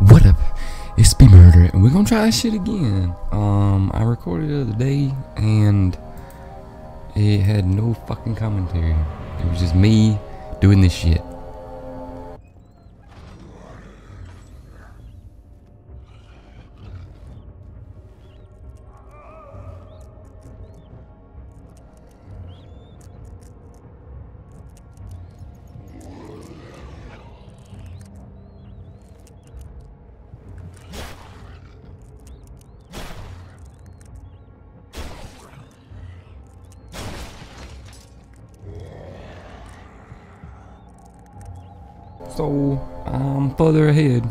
What up? It's BMURDA, and we're gonna try this shit again. Um, I recorded the other day, and it had no fucking commentary. It was just me doing this shit. So, I'm further ahead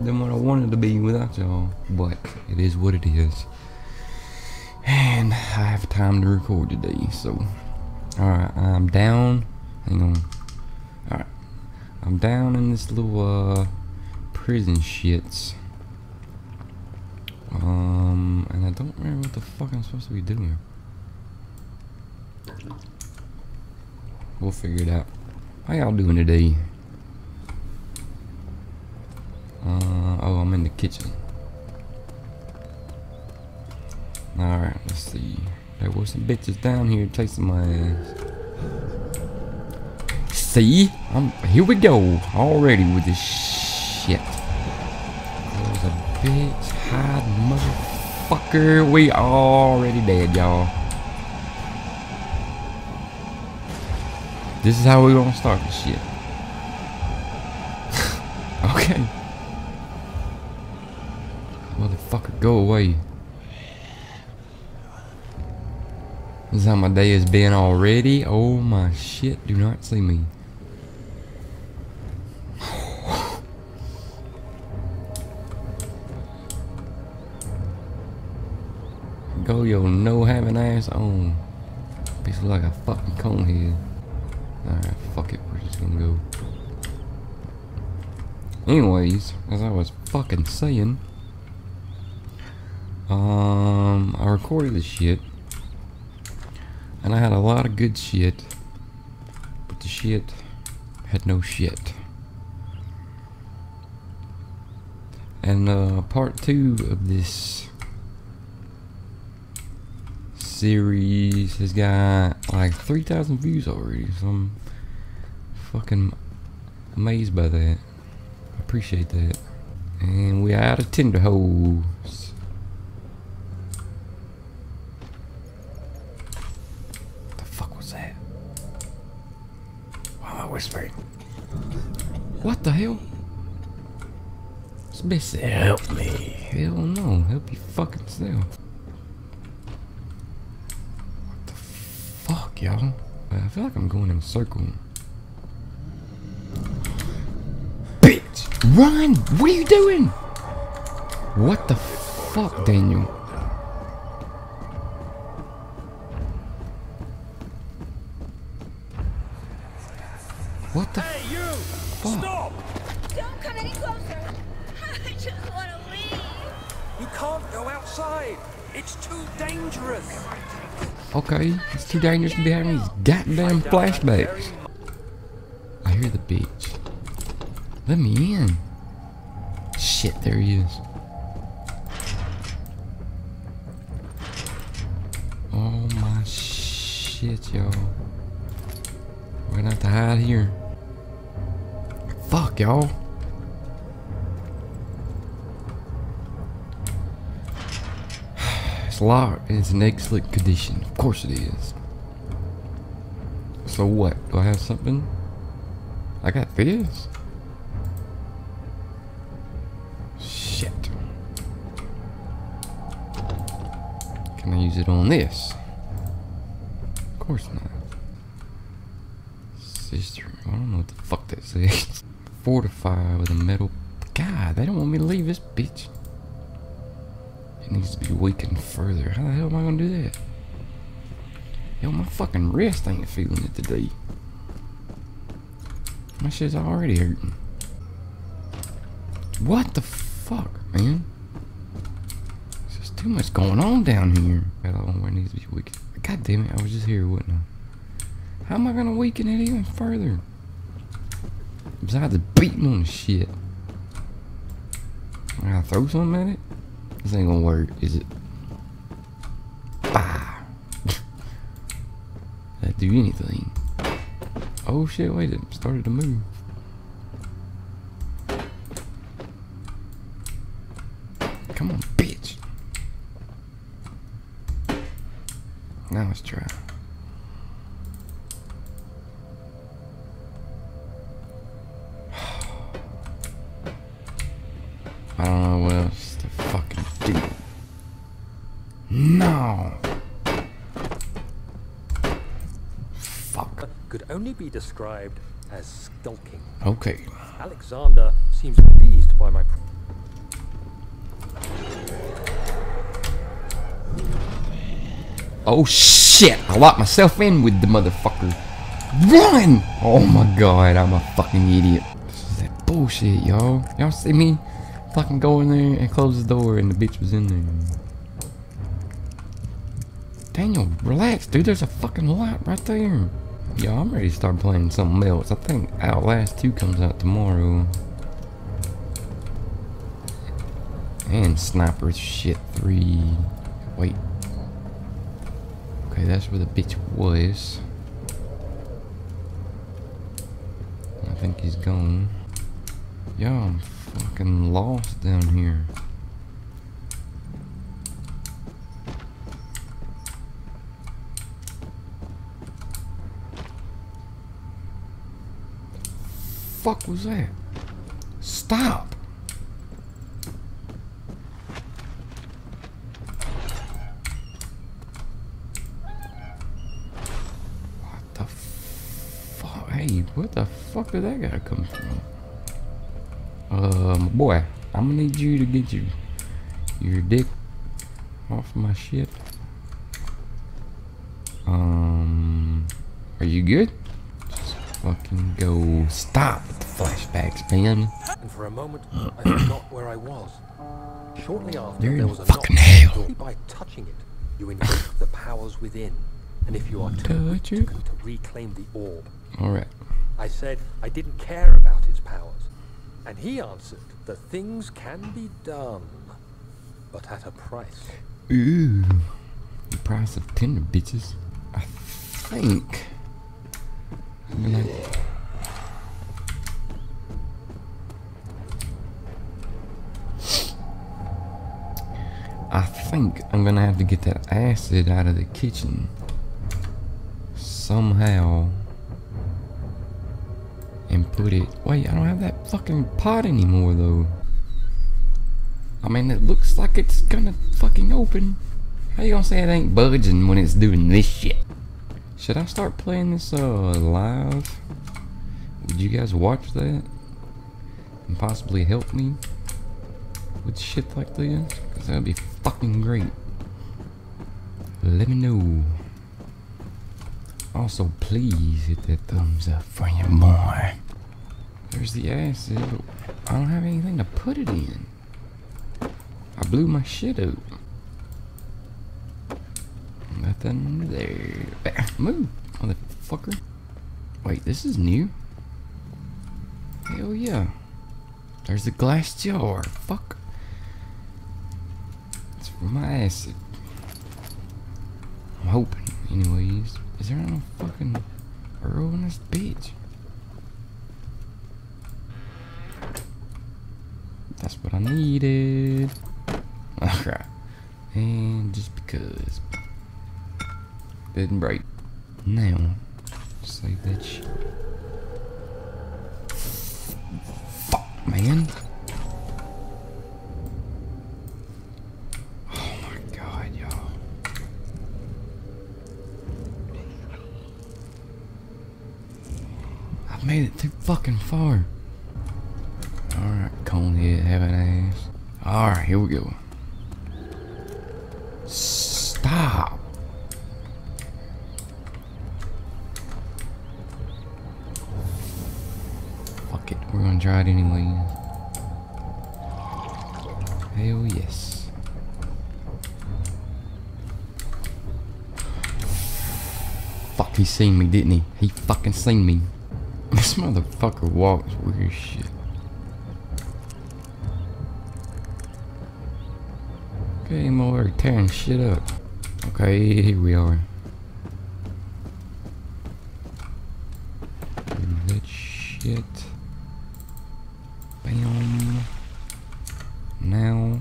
than what I wanted to be without y'all, but it is what it is. And I have time to record today, so. Alright, I'm down. Hang on. Alright. I'm down in this little, uh, prison shits. Um, and I don't remember what the fuck I'm supposed to be doing. We'll figure it out. How y'all doing today? Uh, oh, I'm in the kitchen. Alright, let's see. There was some bitches down here chasing my ass. See? I'm, here we go. Already with this shit. There's a bitch. Hide, motherfucker. We already dead, y'all. This is how we gonna start this shit. okay. Go away. This is how my day has been already. Oh my shit, do not see me. Go your no having ass on. Piece like a fucking cone head. Alright, fuck it, we're just gonna go. Anyways, as I was fucking saying, um, I recorded this shit, and I had a lot of good shit, but the shit had no shit. And uh, part two of this series has got like 3,000 views already, so I'm fucking amazed by that. I appreciate that. And we out of Tinder hoes. What the fuck was that? Why am I whispering? What the hell? This bitch said, help me. Hell no, help you fucking self. What the fuck, y'all? I feel like I'm going in a circle. Bitch! Run! What are you doing? What the fuck, Daniel? What the Hey, you! fuck? Stop! Go outside. It's too dangerous. Okay, it's too dangerous to be having these goddamn flashbacks. I hear the beach. Let me in. Shit, there he is. Oh my shit, y'all. We're gonna have to hide here. Fuck, y'all. And it's in excellent condition. Of course it is. So what? Do I have something? I got this. Shit. Can I use it on this? Of course not. Sister, I don't know what the fuck that says. Fortify with a metal. God, they don't want me to leave this bitch. Needs to be weakened further. How the hell am I gonna do that? Yo, my fucking wrist ain't feeling it today. My shit's already hurting. What the fuck, man? There's just too much going on down here. That one where it needs to be weakened. God damn it, I was just here, wasn't I? How am I gonna weaken it even further? Besides beating on the shit. I gotta throw something at it? This ain't gonna work, is it? Bah! that do anything. Oh shit, wait, it started to move. Come on, bitch. Now let's try. Be described as skulking. Okay. Alexander seems pleased by my. Oh shit! I locked myself in with the motherfucker. Run! Oh my god, I'm a fucking idiot. This is that bullshit, y'all. Y'all see me fucking go in there and close the door and the bitch was in there. Daniel, relax, dude. There's a fucking light right there. Yo, I'm ready to start playing something else. I think Outlast 2 comes out tomorrow. And Sniper Shit 3. Wait. Okay, that's where the bitch was. I think he's gone. Yo, I'm fucking lost down here. What the fuck was that? Stop! What the fuck? Hey, where the fuck did that guy come from? Um, boy, I'm gonna need you to get your your dick off my shit. Um, are you good? Fucking go. Stop with the flashbacks, man. And for a moment, uh. I forgot where I was. Shortly after, You're there was a fucking knock. hell. By touching it, you invoke the powers within. And if you are too weak to, to reclaim the orb, All right. I said I didn't care about its powers. And he answered that things can be done, but at a price. Ooh, the price of Tinder bitches. I think I think I'm gonna have to get that acid out of the kitchen somehow and put it. Wait, I don't have that fucking pot anymore though. I mean, it looks like it's gonna fucking open. How you gonna say it ain't budging when it's doing this shit? Should I start playing this uh live? Would you guys watch that? And possibly help me with shit like this? Cause that'd be fucking great. Let me know. Also, please hit that thumbs up for your more. There's the acid, but I don't have anything to put it in. I blew my shit out. Nothing there. Move, motherfucker. Wait, this is new? Hell yeah. There's the glass jar. Fuck. It's for my acid. I'm hoping, anyways. Is there no fucking Earl in this bitch? That's what I needed. Oh, Alright. And just because. Break. Now, save that shit. Fuck, man. Oh my god, y'all. I've made it too fucking far. Alright, conehead, have an ass. Alright, here we go. Stop. Try it anyway. Hell yes. fuck, he seen me, didn't he? He fucking seen me. This motherfucker walks weird shit. Okay, I'm over tearing shit up. Okay, here we are. That shit. Bam. Now.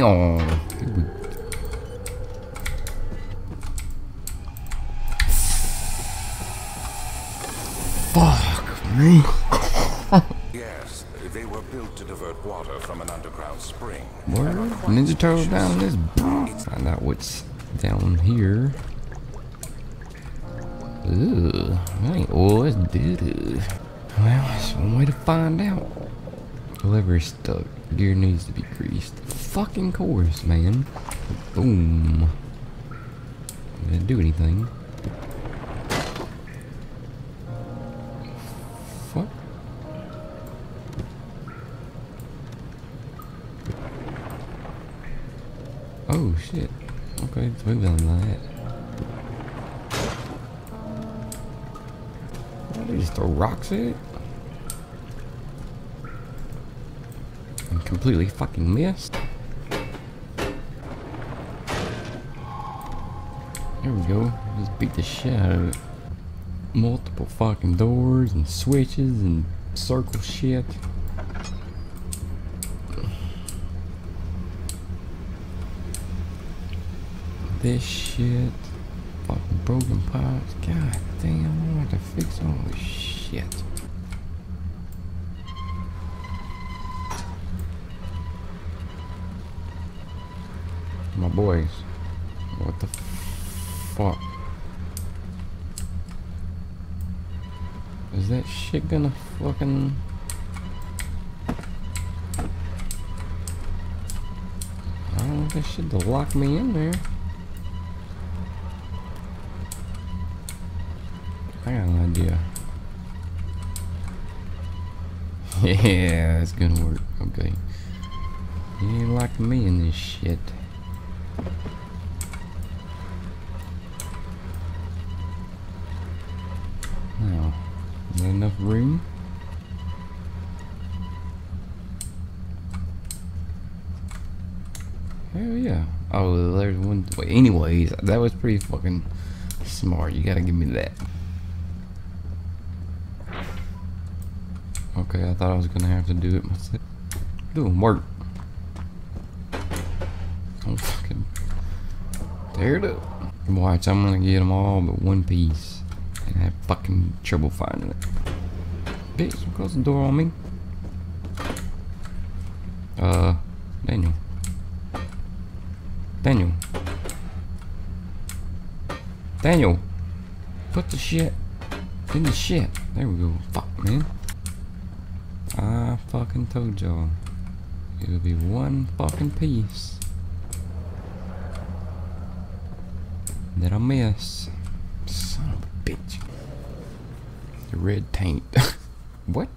Bam. Here we Fuck me. Yes, they were built to divert water from an underground spring. Word? Ninja Turtle down this. Find out what's down here. Ugh, that ain't oil, it's doo Well, it's one way to find out. Lever is stuck. Gear needs to be greased. Fucking course, man. Boom. Didn't do anything. Fuck. Oh shit. Okay, let's move on that. They just throw rocks at it? Completely fucking missed. There we go. Just beat the shit out of it. Multiple fucking doors and switches and circle shit. this shit. Fucking broken pipes. God damn, I have to fix all this shit. My boys. What the fuck? Is that shit gonna fucking... I don't want that shit to lock me in there. I got an idea. Yeah, it's gonna work. Okay. You ain't like me in this shit. Room? Hell yeah. Oh, there's one. Wait, anyways, that was pretty fucking smart. You gotta give me that. Okay, I thought I was gonna have to do it myself. Doing work. Don't fucking tear it up. Watch, I'm gonna get them all but one piece. And have fucking trouble finding it. Close the door on me. Uh, Daniel. Daniel. Daniel. Put the shit in the shit. There we go. Fuck, man. I fucking told y'all. It'll be one fucking piece. That I miss. Son of a bitch. The red taint. what?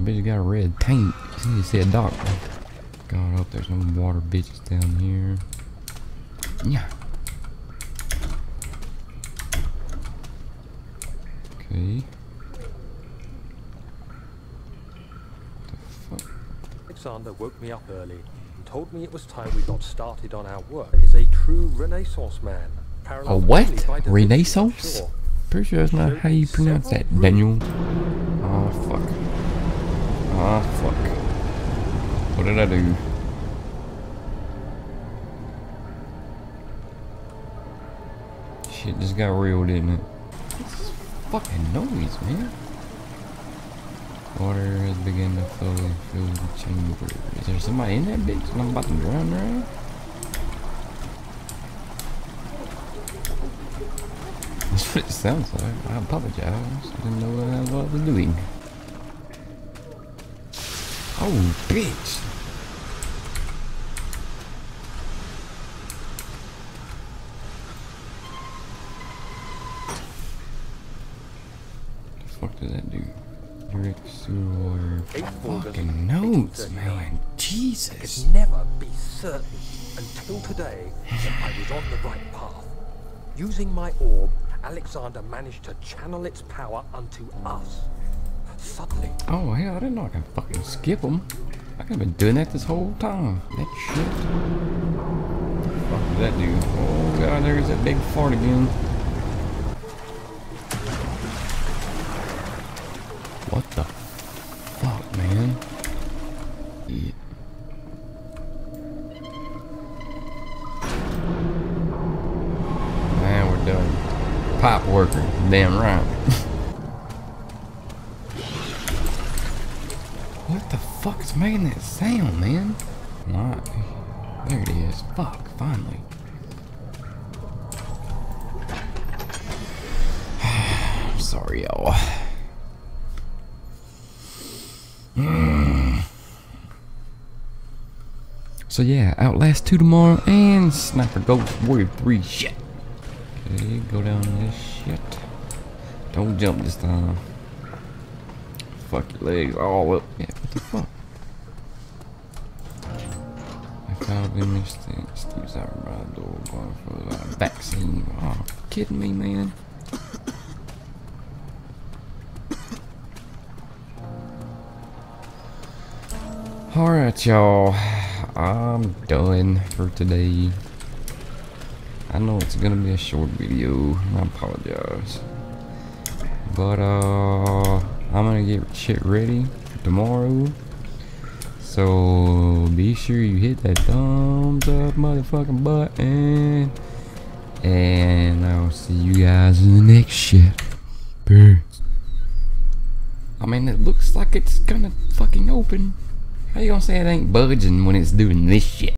Bitch got a red taint. He said doctor. God, I hope there's no water bitches down here. Yeah. Okay. Alexander woke me up early and told me it was time we got started on our work. Is a true Renaissance man. A what? only by Da Vinci, Renaissance? sure. Pretty sure that's not how you pronounce that, Daniel. Oh fuck. Oh fuck. What did I do? Shit just got real, didn't it? This fucking noise, man. Water has begun to flow and fill the chamber. Is there somebody in that bitch I'm about to drown right? That's what it sounds like. I apologize. I didn't know uh, what I was doing. Oh, bitch. Fuck does that do? Direct sewer Fucking notes, man. Jesus. Could never be certain. until today that I was on the right path. Using my orb, Alexander managed to channel its power unto us. Suddenly, Oh hell, I didn't know I could fucking skip them. I could have been doing that this whole time. That shit. Fuck that do? Oh god, there's that big fart again. What the fuck, man? Yeah. Damn right. What the fuck is making that sound, man? Alright. There it is. Fuck, finally. I'm sorry, y'all. Mm. So yeah, Outlast 2 tomorrow and Sniper Ghost Warrior 3 shit. Okay, go down this shit. Don't jump this time. Fuck your legs all up. Yeah, what the fuck? I found image thing. Steve's out by the door going for the vaccine. Oh, kidding me, man? Alright, y'all. I'm done for today. I know it's gonna be a short video. I apologize. But, uh, I'm gonna get shit ready tomorrow. So, be sure you hit that thumbs up motherfucking button. And I'll see you guys in the next shit. Peace. I mean, it looks like it's gonna fucking open. How you gonna say it ain't budging when it's doing this shit?